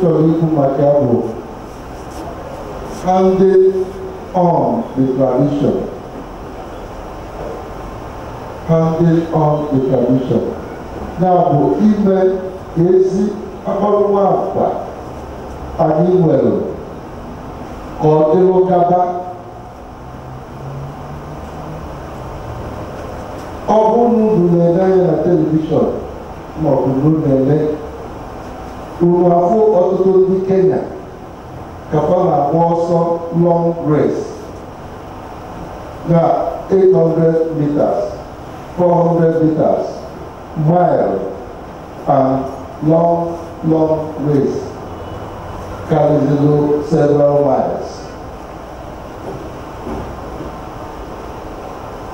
sorry to Macabo handed on the tradition. Handed on the tradition. Now, bụ ime ezi akpọrọwa akpa anyị nwere ka ọ dịrị gaba ọ bụ n'ụdụ na-ede anya na telivishọn maọbụ n'ụdụ na-ede nruafo ọtụtụ ndị kenya kafa na-agba ọsọ long race na 800 meters 400 meters mile and long long race karịzịrị several miles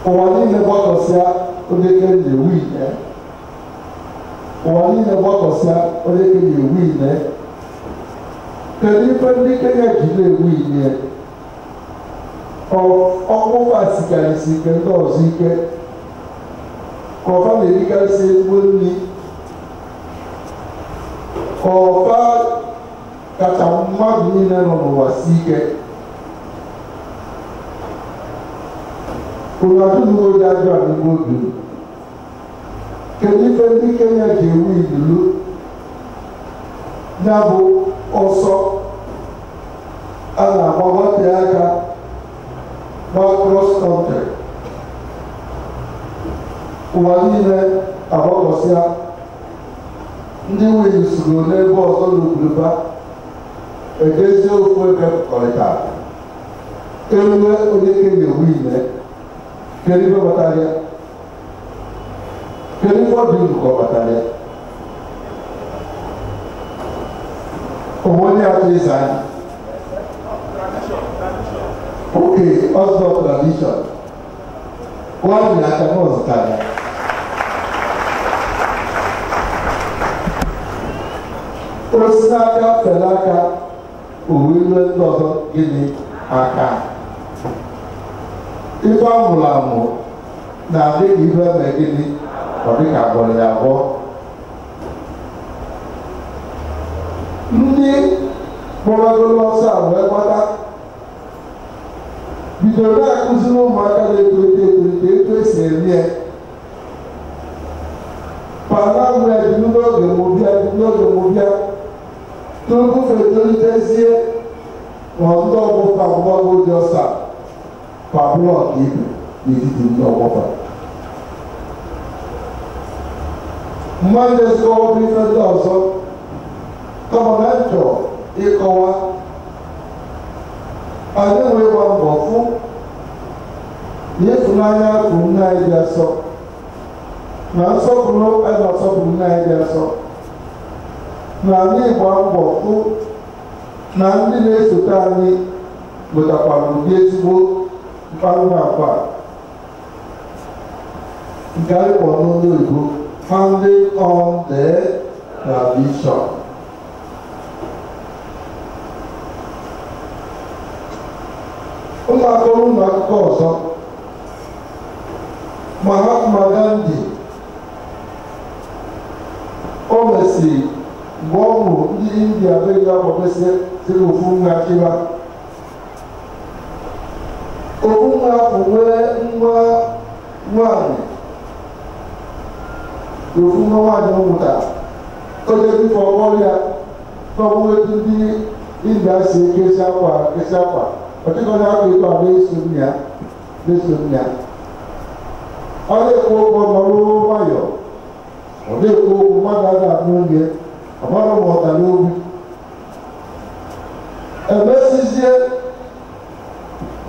ụwa niile gbakọsịa onye kenya wii eh? ụwa niile gbakọsịa onye na ewu ine kedu ife ndị Kenya ji na-ewu ine ọkpụkpasikarịsị ike ndị ọzọ ike kọfa na-erikarịsị ezigbo nri kọfa kacha mmadụ niile nọ n'ụwa si ike ụlọ ụnadunugodi ajọ anụgo obi kedu ife ndị kenya ji enwe idulu ya bụ ọsọ a na-agbabate aka na cross country ụwa niile agbakọsịa ndị wili soro n'ebe ọzọ n'ugwuruba edezie ofu ebe pụkọrịtara erue onye kenya wile kedu ife ya kele fɔ di nkɔ bata dɛ owó ni a ti zan ok ɔsɔ tradition wọ́n ní ata náà zita dɛ osi aka fɛlɛ aka owu ilé ntɔzɔ gini aka ife amụrụ amụ na-adịghị ọdịka agbọrọ ya abụọ ndị kpọrọgolo ọsọ abụọ gbata bidoro na-akụziri ụmụaka na-etolite etolite etu esi eri ya panawe dị n'oge mụbịa dị n'oge mụbịa tupu etolitezie na ndị ọgbụfa mgbọgo dị ọsọ pabụlọ ọkaibe n'etiti ndị ọgbụfa mmadụ ezigbo ife ndị ọzọ gọọmentị ịkọwa anyị nwe gba mbọ fụ na bụ nne anyị dị asọ na nsọpụrụ a na-asọpụrụ nne anyị dị asọ na anyị ịgba mbọ fụ na ndị na-esote anyị nwetakwara ụdị ezigbo mkparụ na akwa nke anyị kpọrọ n'ụlọ oyibo founded on the tradition. ụlọakụrụmba akụkọ ọzọ mahatma gandhi o mesiri mgbe ọ nwụrụ ndị india abịaghị agbapesịrị ofu nwa kịba ofu nwa bụ nwere nwa nwanyị òfin wọn wà ní ohun tà ó jẹ́ fífọ ọwọ́ yá fọwọ́ ebi bí ìgbà ṣe kéṣà wà kéṣà wà ọtí kan náà fi kọ́ abẹ́ ìsúnmíà ìsúnmíà ọdẹ kó ọmọ lówó wáyọ̀ ọdẹ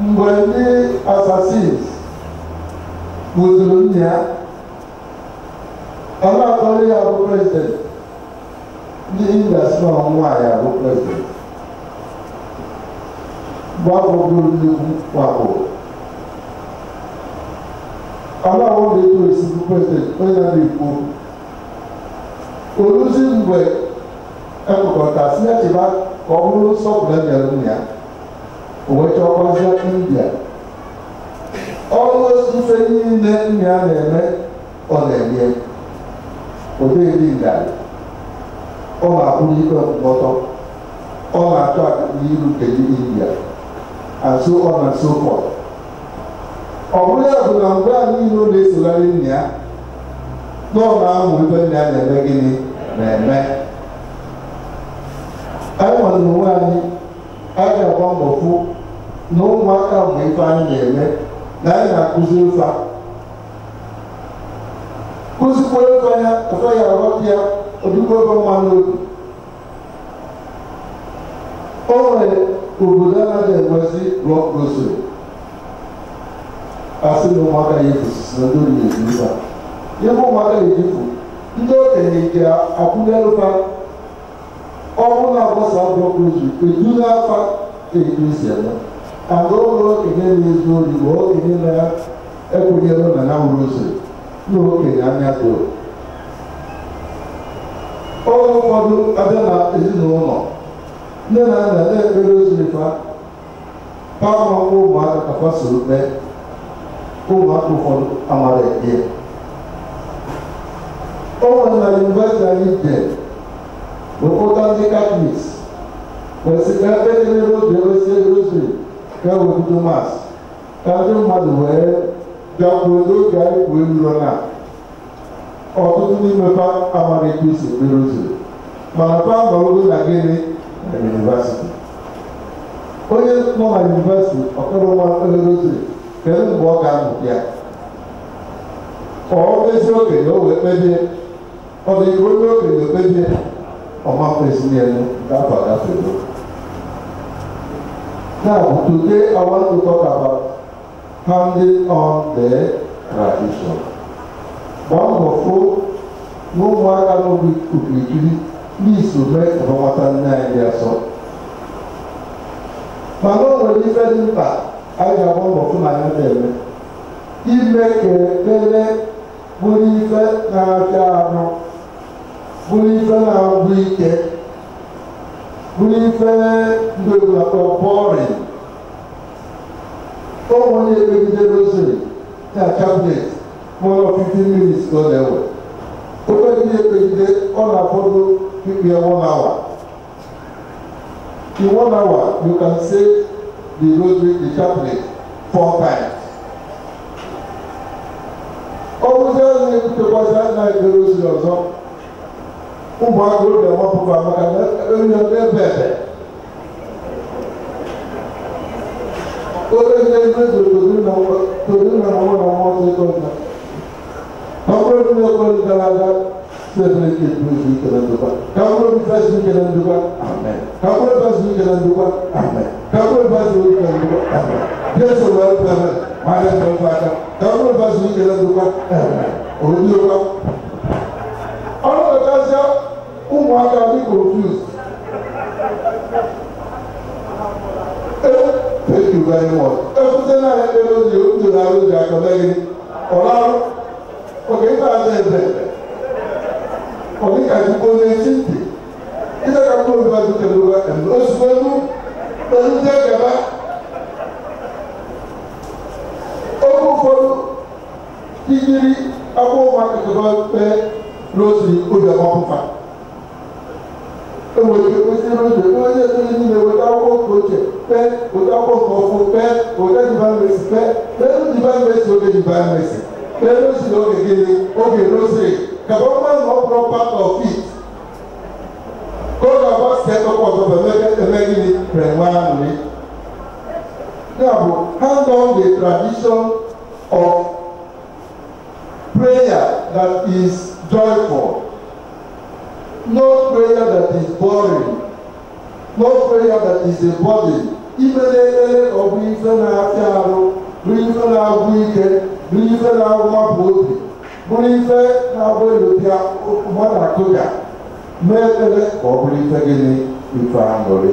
mgbe ndị assassins gbuzuru nne ya ọlọtọrọ ya bụ prezident ndị indọstrị ọnwa ya bụ prezident gbagogolugwu kwapụ ọlọrụ ga-eto esi bụ prezident onye na-ekwu oluzi mgbe ekpụkọta sinetiba ka ọ bụrụ nsọpụrụ enyere m ya wechọkwazia india ọlụzi mfe niile ya na-eme ọ na-enye odee ndị ngarị ọ na-akwụrụ ikpe ọtọ ọ na-atụ aka n'iru nke ndị india azụ ọ na nso ọ bụrụ ya bụ na mgbe a niile na-esogharị nna ya na ọ ebe nna ya na-eme gịnị na-eme anyị nwere n'onwe anyị anyị na-agba mbọ fụ na ụmụaka mgbe ife anyị na-eme na anyị na-akụzi ụfa nkụzikwa ego anya ụfọdụ ya arụ ya odugbo ego mma n'obi o nwere obodo anaghị enwezi lọgozo asị na ụmụaka ya efusisi na ndị oyi ezuza ebe ụmụaka ejifu ndị okenye ga-akwụnyelụba ọnwụ na-agbasa blọgozo edula afa eduziela ada ụlọ okenye na-ezu oyi ma okenye na ya ekwenyere na ya nwere ozoro ndị okenye anya toro oge ụfọdụ abịa na ezinụlọ nne na nna na-ekpere ozirifa paọnwụ ụmụaka kafa soro mee ụmụaka ụfọdụ amara ekpe o nwere na yunivesiti anyị de bụ ụta ndị katọliks kwesị ka ekpere oge ewesie roziri ka ewebido mas ka ndị mmadụ wee gakwuo n'oge anyị kwuo eruo na ọtụtụ n'ime pa amara etu esi mmiri ụzọ mana pa nọrụgo na gịnị na onye nọ na yunivasiti ọkpọrọ nwa oghere ụzọ kedu mgbe ọ ga-amụ ya ọ okenye o wee kpebie ọ dị ka onye okenye kpebie na handing on their tradition. Gbaa mbọ fụ na ụmụaka n'okirikiri n'iso mee ka dị asọ. ma dị mkpa anyị ga-agba na eme Ime ka ekpere bụrụ ife na achọ ahụ bụrụ ife na-agwụ ike bụrụ ife ndị obodo akpọrọ four one year baby generation ní àkàbíyèsí wọn lọ fifteen minutes lọ lẹ́wọ̀ ó fẹ́ bí ebèjìdé ọ̀nà àfọ́dún pípé one hour in one hour you can say the rosary the chaplet four times. ọkùnrin ẹni pèpàṣẹ náà ìgbé rosary ọ̀sán ń bọ̀ agolo dẹ̀ wọ́n fún bàmọ́ kan ẹ̀ ẹ̀ ẹ̀ bẹ̀rẹ̀. Todo el mes de Rodina, Rodina, no me vamos a hacer con nada. Kamar bir yaparız beraber, sefret etmiyoruz ülkeden duba. Kamar bir taş ülkeden duba, Ahmet. Kamar taş ülkeden duba, Ahmet. Kamar taş ülkeden duba, Ahmet. Yes olarak beraber, madem kalbada. Kamar taş ülkeden duba, Ahmet. Onu diyor bak. Ama da ya, umuaka bir confused. thank you very much. Ekute náà ẹ lé lóde oúnjẹ náà lóde àkọ́bẹ́yìn. Ọ̀la òkè ń bá a ṣe ẹ̀bẹ̀. Oníkàtí kò ní etí ntì. Iṣẹ́ ká kó olùbá ti tẹ̀lé wa ẹ̀mí. Oṣù pẹ̀lú pẹ̀lú jẹ́ gàba. Okú fọlú kíkiri akówó akẹ́kọ̀ọ́ bá pẹ́ lọ́sì ojú àwọn ọkùnfà. Ewé ìgbésí lóde, ewé ìgbésí lóde ní ìwé táwọn kò tẹ̀ pẹ́ wòtá kọ̀ọ̀kan ọ̀fọ̀ pẹ́ wòtá divine mercy pẹ́ pẹ̀lú divine mercy oge divine mercy pẹ̀lú sì lóge gele oge lóse kàbọ̀mọ̀ nọ proper of it kóòtù àbọ̀ sẹ́kọ̀ pọ̀tọ̀ pẹ̀lẹ́gì ni pẹ̀lú àmì. Therefore, hand on the tradition of prayer that is joyful. No prayer that is boring. No prayer that is a burden. ibere ekpere ọ bụ ife na-afịa arụ bụ ife na-agwụ ike bụ ife na-agwụmapụ obi bụrụ ife na-abụ elupịa mmadụ akụga mee ekpere ka ọ bụrụ ife gịnị ife aṅụrị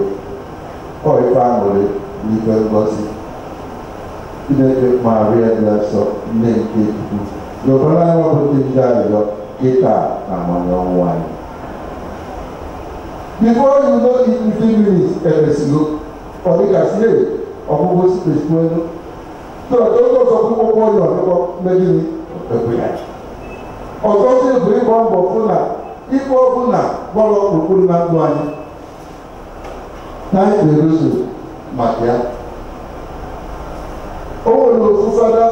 ọ ife aṅụrị bụ ife ngozi chineke maria dị nsọ nne nke ikuku gọbara anyị ọbụta ndị arịrịọ kịta na mmanya ọnwụ anyị bifo you know it emesigo kọ̀níkà sílẹ̀ ọ̀gbogbo sì lè fún ẹnu tó ọjọ́ tó sọ fún gbogbo ọyọ̀ nípa méjì ni ẹgbẹ́yà ọjọ́ sí ìgbé ìbọn bọ̀ fúnà ikú ọ̀fúnà bọ́ọ̀lù òkúrú máa ń lo ayé láì pè lóṣù màkìá owó ìlú fún fada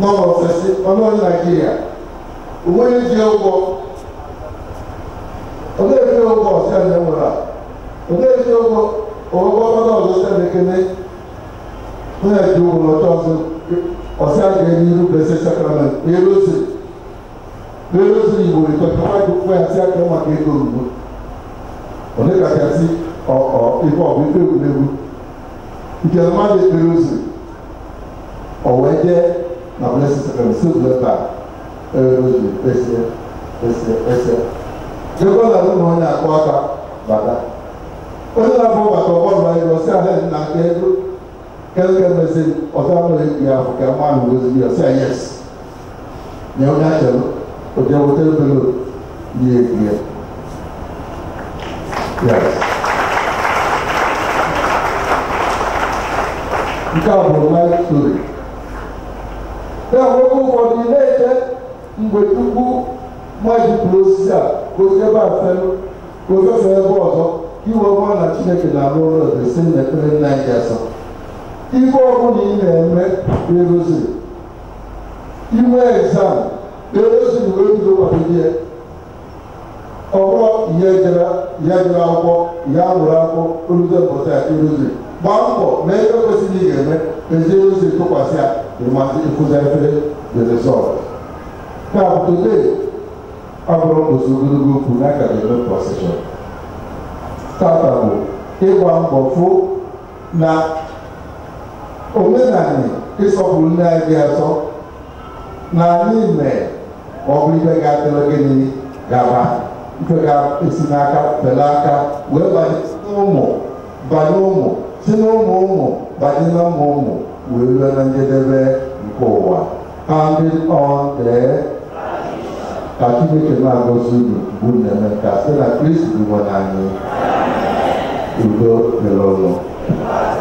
nọmba ọ̀fẹ́sí ọmọ nàìjíríà òwe yìí jẹ́ ọgbọ ọdún ìlú ọkọ ọkọ ọlọ́dọ̀ ọ̀sẹ̀ mẹ́kẹ́mẹ́ wọ́n yà ju ọ̀lọ́dọ̀ ọ̀sẹ̀ ọ̀sẹ̀ àgbẹ̀ ní irú bẹ̀sẹ̀ sẹ́kọ̀rọ̀ erosi erosi ìwò ìtọ́jú wájú fún ẹ̀sẹ̀ àgbẹ̀ wọn kéde òrùbó oníkàkẹ́ sí ọ̀ọ̀ ikọ̀ wípé o ìjọba lè erosi ọ̀wọ́ ẹ̀jẹ̀ nàbọ̀lẹ̀ sẹ́kọ̀rọ̀ sí òwúlẹ́ta erosi ẹsẹ̀ ẹsẹ̀ ẹsẹ̀ ẹgbẹ́ ọ̀làdún wọn ni àkọ́ àká bàdá onye na-abụ maka ọgbọrọ anyị gosi ahụ na nke ego keke mezi ọta nwere ya ahụ ka nwa ahụ gozi ya sị yes nye onye achọrọ ụdị weta ebere ya egwu ya nke a bụrụ mike tori na-enwekwa ụfọdụ ị na-eche mgbe tupu mmadụ kwuru osisi a gosi ebe a felu gosi ebe ọzọ iwe ọma na chineke na-arụ ụlọ desi mmekere nna anyị asọ ife ọbụla ị na-eme eroziri iwe egzam eroziri wee bido gbabilie ọbụrọ ihe jere ya jere akwụkwọ ya rụrụ akwụkwọ olude mbọta ya eroziri gbaa mbọ mee ihe kwesịrị ị ga-eme ezi eroziri tụkwasị ya ịmasị ịkụzi efere dezesọl ya bụ today abụrụ ụzọ ogologo okwu na aka ga-eme proseshọn tatawụ ịgba mbọfụ na omenala ịsọpụrụ ndị anyị dị asọ na anyị mee ọ bụ ife ga-atụrụ gịnị gaba ife ga-esi n'aka bela aka wee banye n'ụmụ banye ụmụ si n'ụmụ ụmụ banye na ụmụ ụmụ wee rue na njedebe nke ụwa and on there ka chineke na-agọzi unu bụ Nnaemeka sị na Kristi bụ nwe udo dịrị ụlọ